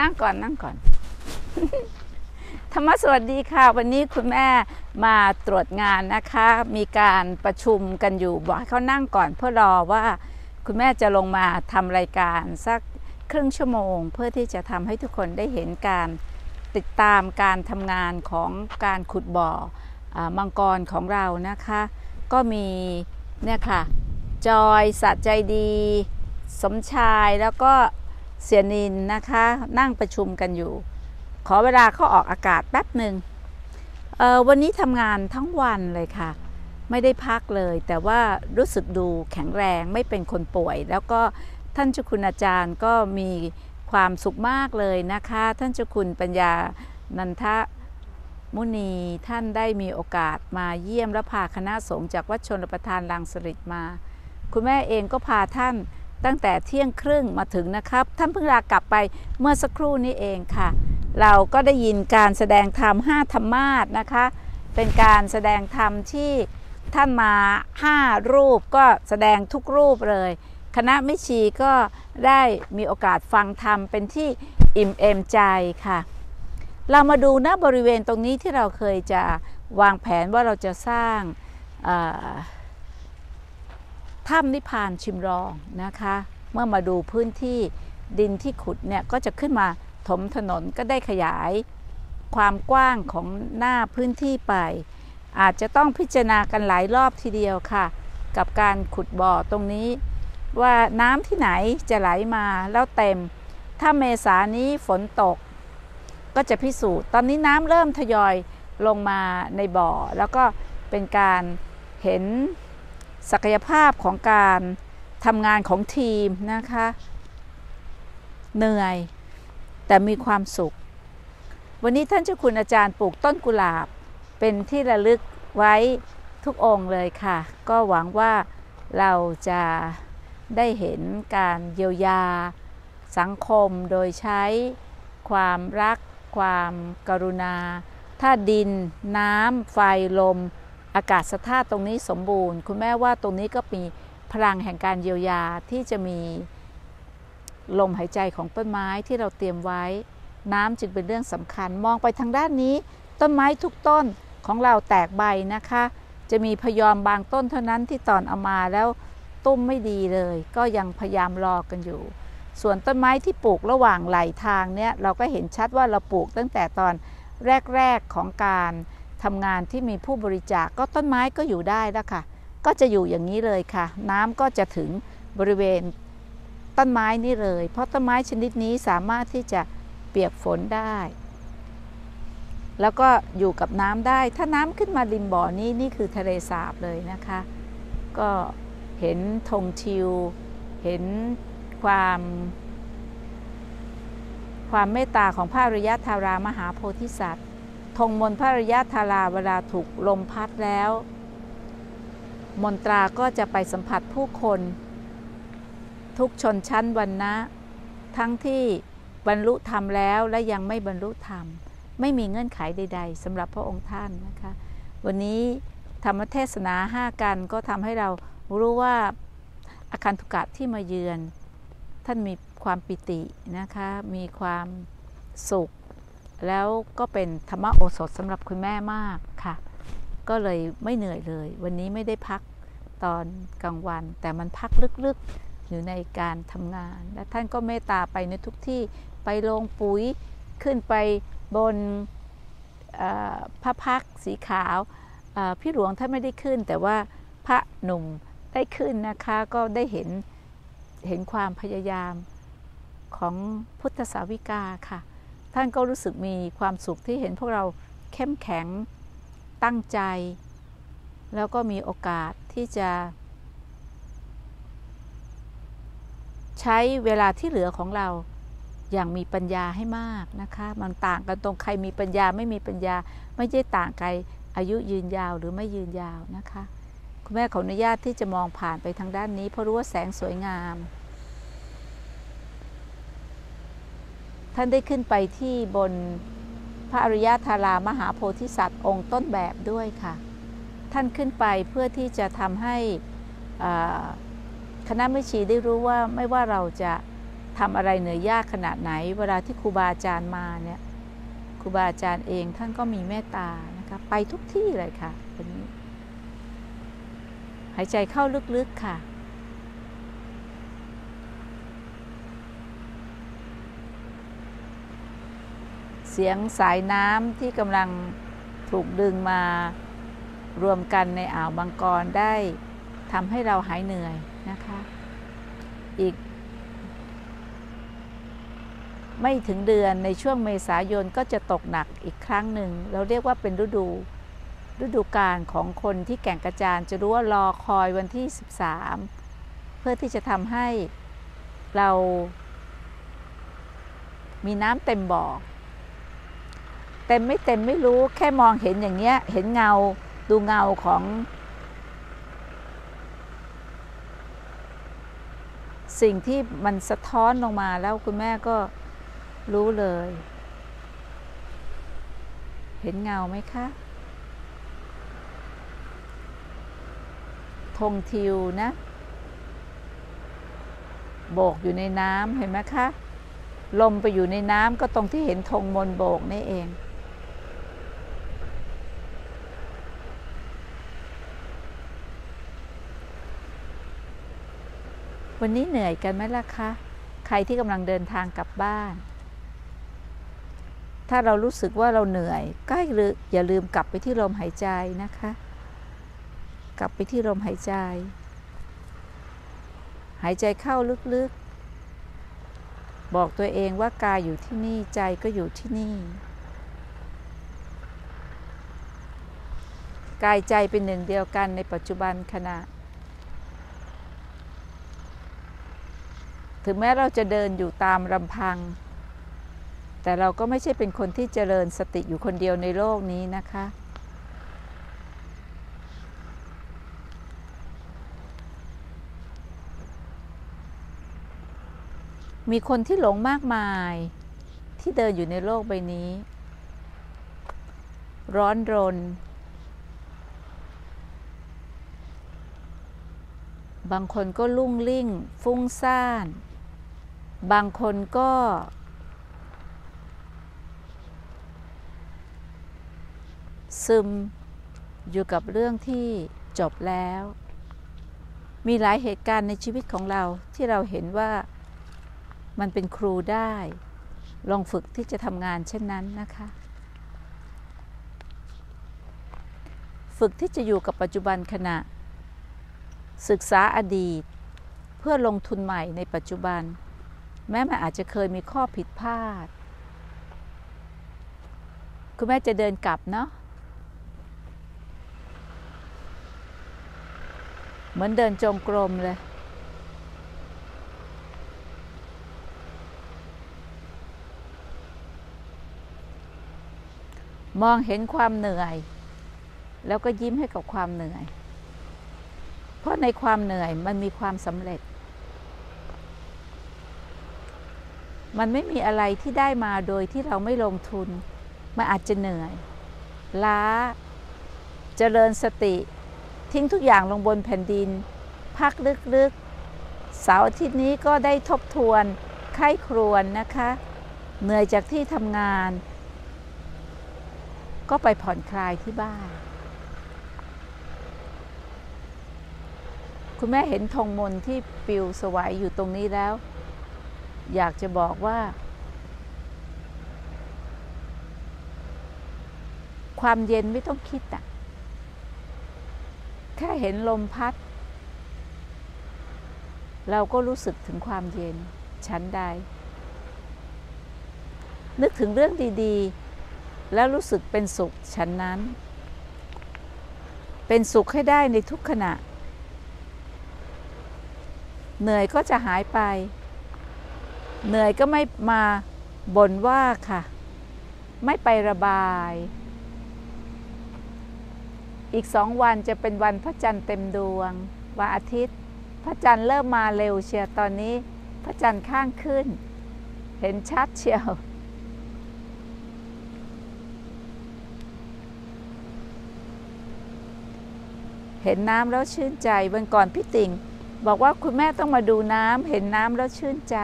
นั่งก่อนนั่งก่อน ธรรมสวัสดีค่ะ วันนี้คุณแม่มาตรวจงานนะคะ มีการประชุมกันอยู่ บอกให้เขานั่งก่อนเพื่อรอว่าคุณแม่จะลงมาทำรายการสักครึ่งชั่วโมง เพื่อที่จะทำให้ทุกคนได้เห็นการติดตามการทำงานของการขุดบ่ออมังกรของเรานะคะ ก็มีเนี่ยค่ะจอยสัจใจดี สมชายแล้วก็ เสียนินนะคะ นั่งประชุมกันอยู่ ขอเวลาเขาออกอากาศแป๊บหนึ่งวันนี้ทำงานทั้งวันเลยค่ะ ไม่ได้พักเลย แต่ว่ารู้สึกดูแข็งแรงไม่เป็นคนป่วย แล้วก็ท่านเจ้าคุณอาจารย์ก็มีความสุขมากเลยนะคะ ท่านเจ้าคุณปัญญานันทมุนีท่านได้มีโอกาสมาเยี่ยมและพาคณะสงฆ์จากวัดชนประทานลังสฤษมา คุณแม่เองก็พาท่าน ตั้งแต่เที่ยงครึ่งมาถึงนะครับ ท่านเพิ่งลากลับไปเมื่อสักครู่นี้เองค่ะ เราก็ได้ยินการแสดงธรรมห้าธรรมาสนะคะ เป็นการแสดงธรรมที่ท่านมาห้ารูปก็แสดงทุกรูปเลย คณะมิชีก็ได้มีโอกาสฟังธรรมเป็นที่อิ่มเอมใจค่ะ เรามาดูนะบริเวณตรงนี้ที่เราเคยจะวางแผนว่าเราจะสร้างอ่อ ถ้ำนิพานชิมรองนะคะ เมื่อมาดูพื้นที่ดินที่ขุดเนี่ยก็จะขึ้นมาถมถนนก็ได้ขยายความกว้างของหน้าพื้นที่ไป อาจจะต้องพิจารณากันหลายรอบทีเดียวค่ะ กับการขุดบ่อตรงนี้ ว่าน้ำที่ไหนจะไหลมาแล้วเต็ม ถ้าเมษานี้ฝนตก ก็จะพิสูจน์ ตอนนี้น้ำเริ่มทยอยลงมาในบ่อ แล้วก็เป็นการเห็น ศักยภาพของการทำงานของทีมนะคะ เหนื่อย แต่มีความสุข วันนี้ท่านเจ้าคุณอาจารย์ปลูกต้นกุหลาบ เป็นที่ระลึกไว้ทุกองค์เลยค่ะ ก็หวังว่าเราจะได้เห็นการเยียวยาสังคมโดยใช้ความรัก ความกรุณาถ้าดิน น้ำ ไฟ ลม อากาศสธาตุตรงนี้สมบูรณ์ คุณแม่ว่าตรงนี้ก็มีพลังแห่งการเยียวยาที่จะมีลมหายใจของต้นไม้ที่เราเตรียมไว้ น้ำจึงเป็นเรื่องสำคัญมองไปทางด้านนี้ ต้นไม้ทุกต้นของเราแตกใบนะคะ จะมีพยอมบางต้นเท่านั้นที่ตอนเอามาแล้วตุ้มไม่ดีเลย ก็ยังพยายามรอกันอยู่ ส่วนต้นไม้ที่ปลูกระหว่างไหลทางเนี่ยเราก็เห็นชัดว่าเราปลูกตั้งแต่ตอนแรก ๆของการ ทำงานที่มีผู้บริจาคก็ต้นไม้ก็อยู่ได้แล้วค่ะ ก็จะอยู่อย่างนี้เลยค่ะ น้ำก็จะถึงบริเวณต้นไม้นี่เลย เพราะต้นไม้ชนิดนี้สามารถที่จะเปียกฝนได้ แล้วก็อยู่กับน้ำได้ ถ้าน้ำขึ้นมาริมบ่อนี้นี่คือทะเลสาบเลยนะคะ ก็เห็นธงทิว เห็นความความเมตตาของพระอริยธารามหาโพธิสัตว์ ธงมนพระริยธาราเวลาถูกลมพัดแล้ว มนตราก็จะไปสัมผัสผู้คน ทุกชนชั้นวันนะทั้งที่บรรลุธรรมแล้วและยังไม่บรรลุธรรม ไม่มีเงื่อนไขใด ๆสำหรับพระองค์ท่านนะคะ วันนี้ธรรมเทศนาห้ากันก็ทำให้เรารู้ว่าอาคันตุกะที่มาเยือน ท่านมีความปิตินะคะ มีความสุข แล้วก็เป็นธรรมโอสถสำหรับคุณแม่มากค่ะ ก็เลยไม่เหนื่อยเลย วันนี้ไม่ได้พักตอนกลางวัน แต่มันพักลึกๆอยู่ในการทำงาน และท่านก็เมตตาไปในทุกที่ไปลงปุ๋ยขึ้นไปบนพระพักสีขาวพี่หลวงท่านไม่ได้ขึ้น แต่ว่าพระหนุ่มได้ขึ้นนะคะก็ได้เห็นเห็นความพยายามของพุทธสาวิกาค่ะ ท่านก็รู้สึกมีความสุขที่เห็นพวกเราเข้มแข็งตั้งใจ แล้วก็มีโอกาสที่จะ ใช้เวลาที่เหลือของเราอย่างมีปัญญาให้มากนะคะ มันต่างกันตรงใครมีปัญญาไม่มีปัญญา ไม่ใช่ต่างใครอายุยืนยาวหรือไม่ยืนยาวนะคะ คุณแม่ขออนุญาตที่จะมองผ่านไปทางด้านนี้ เพราะรู้ว่าแสงสวยงาม ท่านได้ขึ้นไปที่บนพระอริยธารามหาโพธิสัตว์องค์ต้นแบบด้วยค่ะ ท่านขึ้นไปเพื่อที่จะทำให้คณะไม่ชีได้รู้ว่าไม่ว่าเราจะทำอะไรเหนือยยากขนาดไหน เวลาที่ครูบาอาจารย์มาเนี่ยครูบาอาจารย์เองท่านก็มีเมตตานะคะไปทุกที่เลยค่ะวันนี้หายใจเข้าลึกๆค่ะ เสียงสายน้ำที่กำลังถูกดึงมารวมกันในอ่าวบางกรได้ทำให้เราหายเหนื่อยนะคะ อีก ไม่ถึงเดือนในช่วงเมษายนก็จะตกหนักอีกครั้งหนึ่ง เราเรียกว่าเป็นฤดู ฤดูกาลของคนที่แก่งกระจานจะรู้ว่ารอคอยวันที่ 13 เพื่อที่จะทำให้เรามีน้ำเต็มบ่อ เต็มไม่เต็มไม่รู้แค่มองเห็นอย่างเงี้ย เห็นเงาดูเงาของ สิ่งที่มันสะท้อนลงมาแล้วคุณแม่ก็รู้เลย เห็นเงาไหมคะธงทิวนะ โบกอยู่ในน้ำเห็นไหมคะ ลมไปอยู่ในน้ำก็ตรงที่เห็นธงมนโบกนี่เอง วันนี้เหนื่อยกันไหมล่ะคะ ใครที่กำลังเดินทางกลับบ้าน ถ้าเรารู้สึกว่าเราเหนื่อย ก็อย่าลืมกลับไปที่ลมหายใจนะคะ กลับไปที่ลมหายใจ หายใจเข้าลึกๆ บอกตัวเองว่ากายอยู่ที่นี่ใจก็อยู่ที่นี่ กายใจเป็นหนึ่งเดียวกันในปัจจุบันขณะ ถึงแม้เราจะเดินอยู่ตามลำพัง แต่เราก็ไม่ใช่เป็นคนที่เจริญสติอยู่คนเดียวในโลกนี้นะคะ มีคนที่หลงมากมายที่เดินอยู่ในโลกใบนี้ ร้อนรน บางคนก็ลุ่งลิ่ง ฟุ้งซ่าน บางคนก็ ซึมอยู่กับเรื่องที่จบแล้ว มีหลายเหตุการณ์ในชีวิตของเราที่เราเห็นว่ามันเป็นครูได้ ลองฝึกที่จะทำงานเช่นนั้นนะคะ ฝึกที่จะอยู่กับปัจจุบันขณะ ศึกษาอดีต เพื่อลงทุนใหม่ในปัจจุบัน แม้มันอาจจะเคยมีข้อผิดพลาด คุณแม่จะเดินกลับเนาะเหมือนเดินจงกรมเลย มองเห็นความเหนื่อย แล้วก็ยิ้มให้กับความเหนื่อย เพราะในความเหนื่อยมันมีความสำเร็จ มันไม่มีอะไรที่ได้มาโดยที่เราไม่ลงทุน มันอาจจะเหนื่อย ล้า เจริญสติ ทิ้งทุกอย่างลงบนแผ่นดิน พักลึกๆ เสาร์อาทิตย์นี้ก็ได้ทบทวน ไข้ครวนนะคะ เหนื่อยจากที่ทำงาน ก็ไปผ่อนคลายที่บ้าน คุณแม่เห็นธงมนที่ปิวสวายอยู่ตรงนี้แล้ว อยากจะบอกว่า ความเย็นไม่ต้องคิดอะแค่เห็นลมพัด เราก็รู้สึกถึงความเย็นชั้นใด นึกถึงเรื่องดีๆ แล้วรู้สึกเป็นสุขชั้นนั้น เป็นสุขให้ได้ในทุกขณะ เหนื่อยก็จะหายไป เหนื่อยก็ไม่มาบ่นว่าค่ะ ไม่ไประบาย อีกสองวันจะเป็นวันพระจันทร์เต็มดวง วันอาทิตย์ พระจันทร์เริ่มมาเร็วเชียวตอนนี้ พระจันทร์ข้างขึ้น เห็นชัดเชียวเห็นน้ำแล้วชื่นใจวันก่อนพี่ติ่ง บอกว่าคุณแม่ต้องมาดูน้ำเห็นน้ำแล้วชื่นใจ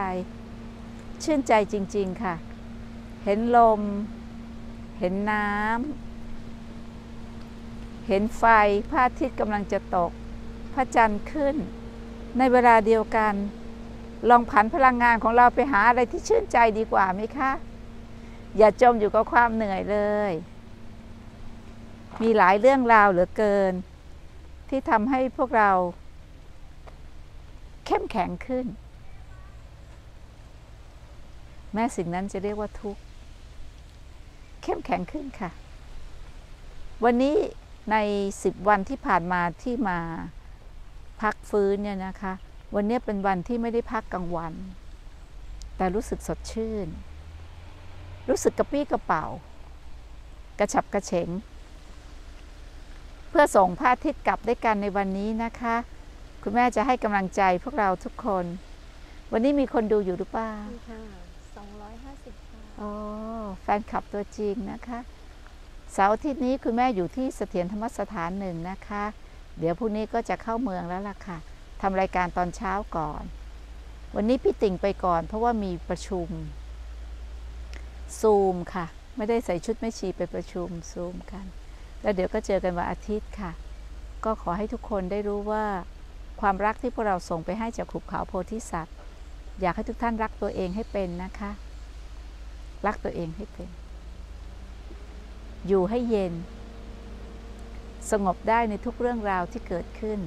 ชื่นใจจริง ๆ ค่ะ เห็นลม เห็นน้ำ เห็นไฟ พระอาทิตย์กำลังจะตก พระจันทร์ขึ้น ในเวลาเดียวกัน ลองผันพลังงานของเราไปหาอะไรที่ชื่นใจดีกว่าไหมคะ อย่าจมอยู่กับความเหนื่อยเลย มีหลายเรื่องราวเหลือเกิน ที่ทำให้พวกเรา เข้มแข็งขึ้น แม้สิ่งนั้นจะเรียกว่าทุกข์ เข้มแข็งขึ้นค่ะ วันนี้ในสิบวันที่ผ่านมาที่มาพักฟื้นเนี่ยนะคะ วันนี้เป็นวันที่ไม่ได้พักกลางวัน แต่รู้สึกสดชื่น รู้สึกกระปี้กระเป๋า กระฉับกระเฉง เพื่อส่งพระอาทิตย์กลับด้วยกันในวันนี้นะคะ คุณแม่จะให้กำลังใจพวกเราทุกคน วันนี้มีคนดูอยู่หรือเปล่าค่ะ 250ค่ะอ๋อแฟนคลับตัวจริงนะคะ เสาร์อาทิตย์นี้คุณแม่อยู่ที่เสถียรธรรมสถานหนึ่งนะคะ เดี๋ยวพรุ่งนี้ก็จะเข้าเมืองแล้วล่ะค่ะทำรายการตอนเช้าก่อน วันนี้พี่ติ่งไปก่อน เพราะว่ามีประชุม ซูมค่ะ ไม่ได้ใส่ชุดแม่ชีไปประชุมซูมกัน แล้วเดี๋ยวก็เจอกันวันอาทิตย์ค่ะ ก็ขอให้ทุกคนได้รู้ว่าความรักที่พวกเราส่งไปให้จากขุบเขาโพธิสัตว์ อยากให้ทุกท่านรักตัวเองให้เป็นนะคะ รักตัวเองให้เป็น อยู่ให้เย็น สงบได้ในทุกเรื่องราวที่เกิดขึ้น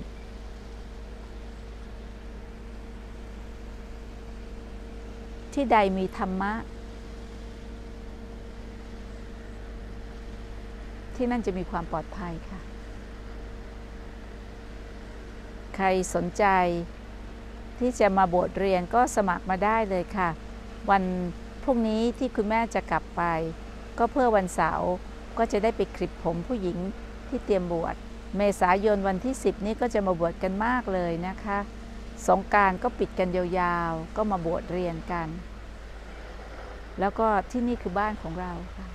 ที่ใดมีธรรมะ ที่นั่นจะมีความปลอดภัยค่ะ ใครสนใจ ที่จะมาบวชเรียนก็สมัครมาได้เลยค่ะ วันพรุ่งนี้ที่คุณแม่จะกลับไป ก็เพื่อวันเสาร์ก็จะได้ไปคลิปผมผู้หญิงที่เตรียมบวชเมษายนวันที่ 10 นี้ก็จะมาบวชกันมากเลยนะคะ สงการก็ปิดกันยาวๆ ก็มาบวชเรียนกัน แล้วก็ที่นี่คือบ้านของเราค่ะ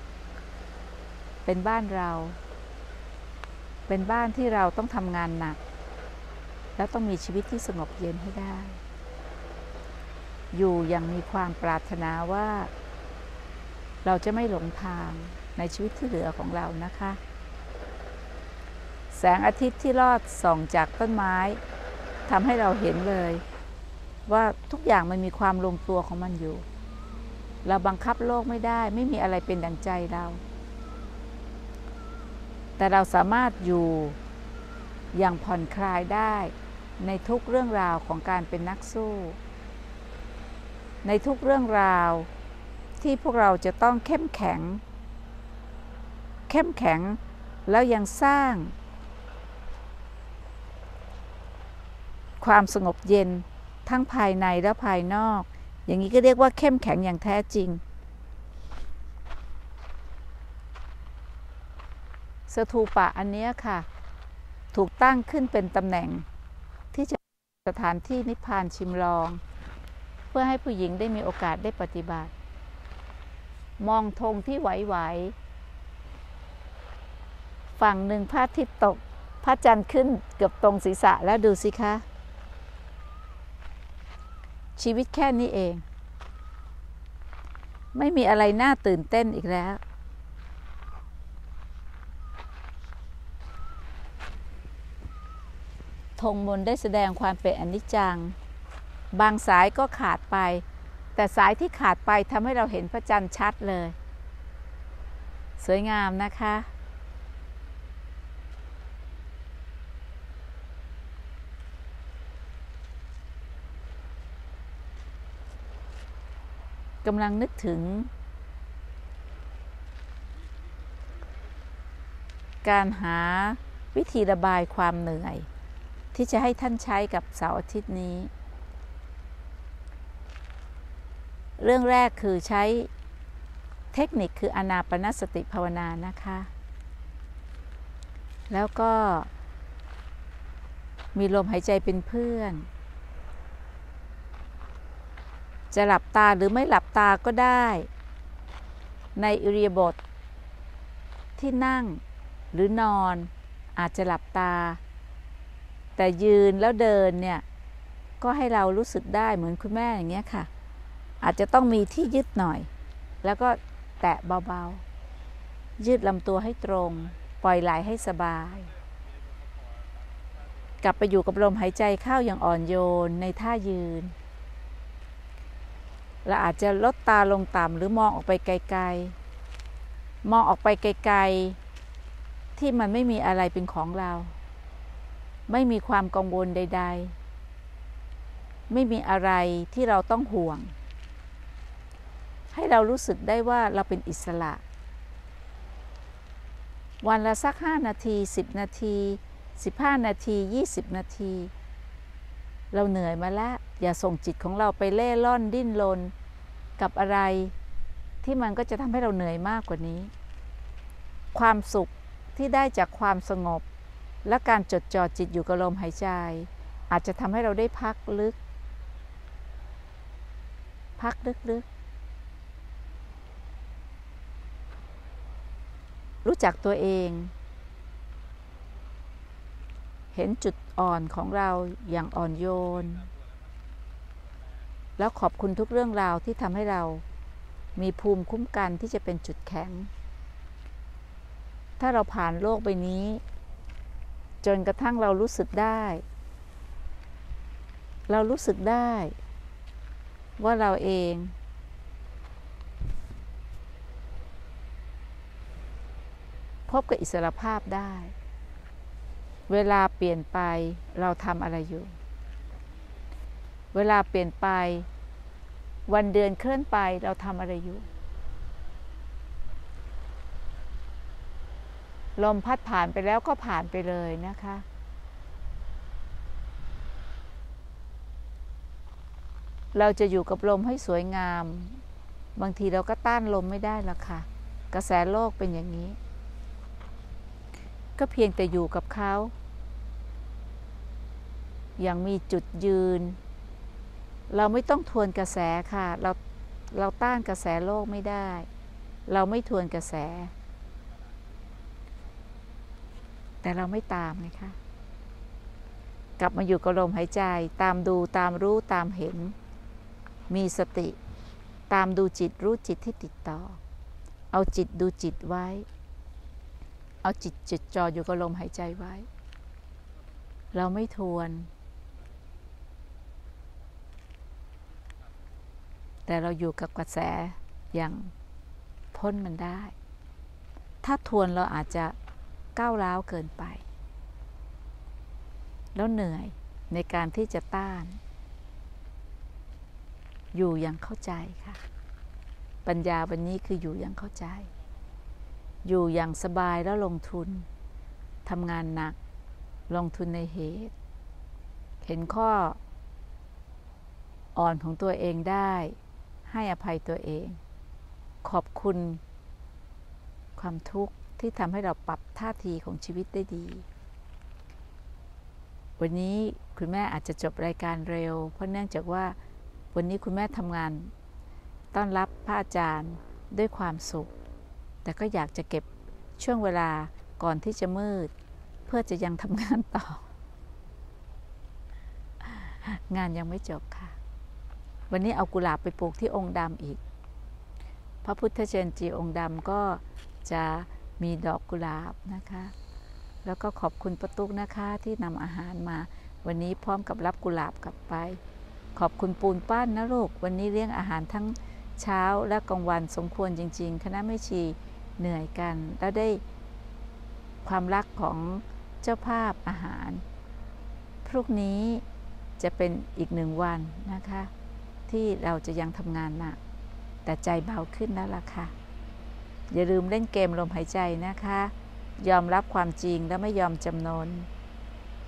เป็นบ้านเรา เป็นบ้านที่เราต้องทำงานหนัก แล้วต้องมีชีวิตที่สงบเย็นให้ได้ อยู่อย่างมีความปรารถนาว่า เราจะไม่หลงทางในชีวิตที่เหลือของเรานะคะ แสงอาทิตย์ที่รอดส่องจากต้นไม้ทำให้เราเห็นเลย ว่าทุกอย่างมันมีความลงตัวของมันอยู่ เราบังคับโลกไม่ได้ ไม่มีอะไรเป็นดังใจเรา แต่เราสามารถอยู่อย่างผ่อนคลายได้ ในทุกเรื่องราวของการเป็นนักสู้ ในทุกเรื่องราวที่พวกเราจะต้องเข้มแข็ง เข้มแข็งแล้วยังสร้าง ความสงบเย็นทั้งภายในและภายนอก อย่างนี้ก็เรียกว่าเข้มแข็งอย่างแท้จริง สถูปะอันนี้ค่ะ ถูกตั้งขึ้นเป็นตำแหน่ง ถานที่นิพพานชิมลอง เพื่อให้ผู้หญิงได้มีโอกาสได้ปฏิบัติ มองธงที่ไหวๆฝั่งหนึ่งพระอาทิตย์ตก พระจันทร์ขึ้นเกือบตรงศีรษะแล้วดูสิคะ ชีวิตแค่นี้เอง ไม่มีอะไรน่าตื่นเต้นอีกแล้ว ธงมนได้แสดงความเป็นอนิจจัง บางสายก็ขาดไป แต่สายที่ขาดไปทำให้เราเห็นพระจันทร์ชัดเลย สวยงามนะคะ กำลังนึกถึง การหาวิธีระบายความเหนื่อย ที่จะให้ท่านใช้กับเสาร์อาทิตย์นี้ เรื่องแรกคือใช้เทคนิคคืออนาปนสติภาวนานะคะ แล้วก็มีลมหายใจเป็นเพื่อน จะหลับตาหรือไม่หลับตาก็ได้ ในอิริยาบถที่นั่งหรือนอนอาจจะหลับตา แต่ยืนแล้วเดินเนี่ย ก็ให้เรารู้สึกได้เหมือนคุณแม่อย่างเงี้ยค่ะ อาจจะต้องมีที่ยึดหน่อย แล้วก็แตะเบาๆ ยืดลำตัวให้ตรง ปล่อยไหลให้สบาย กลับไปอยู่กับลมหายใจเข้าอย่างอ่อนโยนในท่ายืนเราอาจจะลดตาลงต่ำหรือมองออกไปไกลๆ มองออกไปไกลๆ ที่มันไม่มีอะไรเป็นของเรา ไม่มีความกังวลใด ๆ ไม่มีอะไรที่เราต้องห่วง ให้เรารู้สึกได้ว่าเราเป็นอิสระ วันละสัก 5 นาที 10 นาที 15 นาที 20 นาที เราเหนื่อยมาแล้วอย่าส่งจิตของเราไปเล่ล่อนดิ้นรนกับอะไรที่มันก็จะทำให้เราเหนื่อยมากกว่านี้ ความสุขที่ได้จากความสงบ และการจดจ่อจิตอยู่กับลมหายใจ อาจจะทำให้เราได้พักลึก พักลึกๆ รู้จักตัวเอง เห็นจุดอ่อนของเราอย่างอ่อนโยน แล้วขอบคุณทุกเรื่องราวที่ทำให้เรามีภูมิคุ้มกันที่จะเป็นจุดแข็ง ถ้าเราผ่านโลกใบนี้ จนกระทั่งเรารู้สึกได้ เรารู้สึกได้ ว่าเราเอง พบกับอิสรภาพได้ เวลาเปลี่ยนไปเราทำอะไรอยู่ เวลาเปลี่ยนไป วันเดือนเคลื่อนไปเราทำอะไรอยู่ ลมพัดผ่านไปแล้วก็ผ่านไปเลยนะคะ เราจะอยู่กับลมให้สวยงาม บางทีเราก็ต้านลมไม่ได้ละค่ะ กระแสโลกเป็นอย่างนี้ ก็เพียงแต่อยู่กับเขา อย่างมีจุดยืน เราไม่ต้องทวนกระแสค่ะ เราเราต้านกระแสโลกไม่ได้ เราไม่ทวนกระแส แต่เราไม่ตามไงคะกลับมาอยู่กับลมหายใจ ตามดูตามรู้ตามเห็น มีสติ ตามดูจิตรู้จิตที่ติดต่อ เอาจิตดูจิตไว้ เอาจิตจดจ่ออยู่กับลมหายใจไว้ เราไม่ทวน แต่เราอยู่กับกระแสอย่างพ้นมันได้ ถ้าทวนเราอาจจะ ก้าวร้าวเกินไป แล้วเหนื่อยในการที่จะต้าน อยู่อย่างเข้าใจค่ะ ปัญญาวันนี้คืออยู่อย่างเข้าใจ อยู่อย่างสบายแล้วลงทุนทำงานหนัก ลงทุนในเหตุ เห็นข้ออ่อนของตัวเองได้ ให้อภัยตัวเอง ขอบคุณความทุกข์ ที่ทำให้เราปรับท่าทีของชีวิตได้ดี วันนี้คุณแม่อาจจะจบรายการเร็ว เพราะเนื่องจากว่าวันนี้คุณแม่ทำงาน ต้อนรับพระอาจารย์ด้วยความสุข แต่ก็อยากจะเก็บช่วงเวลาก่อนที่จะมืด เพื่อจะยังทำงานต่อ งานยังไม่จบค่ะ วันนี้เอากุหลาบไปปลูกที่องค์ดำอีก พระพุทธเจนจีองค์ดำก็จะ มีดอกกุหลาบนะคะ แล้วก็ขอบคุณประตุกนะคะที่นำอาหารมา วันนี้พร้อมกับรับกุหลาบกลับไป ขอบคุณปูนป้านนะลูก วันนี้เลี้ยงอาหารทั้งเช้าและกลางวันสมควรจริง ๆ คณะไม่ชีเหนื่อยกัน แล้วได้ความรักของเจ้าภาพอาหาร พรุ่งนี้จะเป็นอีกหนึ่งวันนะคะ ที่เราจะยังทำงานหนักแต่ใจเบาขึ้นแล้วล่ะค่ะ อย่าลืมเล่นเกมลมหายใจนะคะ ยอมรับความจริงและไม่ยอมจำนน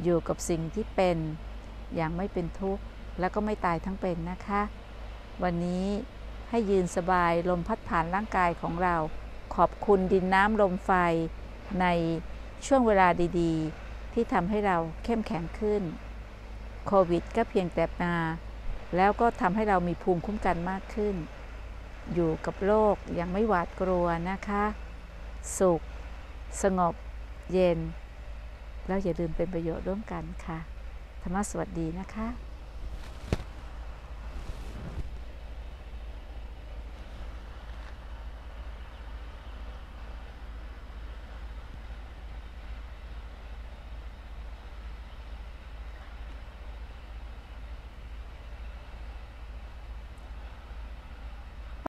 อยู่กับสิ่งที่เป็นอย่างไม่เป็นทุกข์แล้วก็ไม่ตายทั้งเป็นนะคะ วันนี้ให้ยืนสบายลมพัดผ่านร่างกายของเรา ขอบคุณดินน้ำลมไฟในช่วงเวลาดีๆ ที่ทำให้เราเข้มแข็งขึ้น โควิดก็เพียงแต่มา แล้วก็ทำให้เรามีภูมิคุ้มกันมากขึ้น อยู่กับโลกยังไม่หวาดกลัวนะคะ สุข สงบ เย็น แล้วอย่าลืมเป็นประโยชน์ร่วมกันค่ะ ธรรมะสวัสดีนะคะ